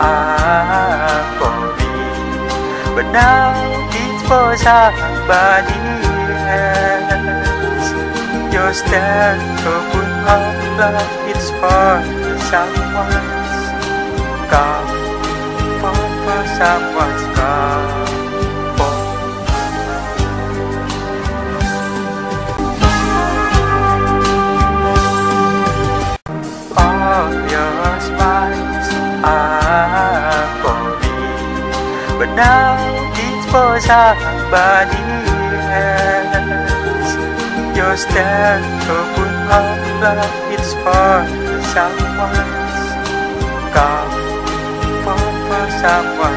are for me But now it's for somebody else. Your stand for full of love It's for someone else. Come for, for someone's come now it's for somebody else. Your stand put up love, it's for someone's gone, for, gone.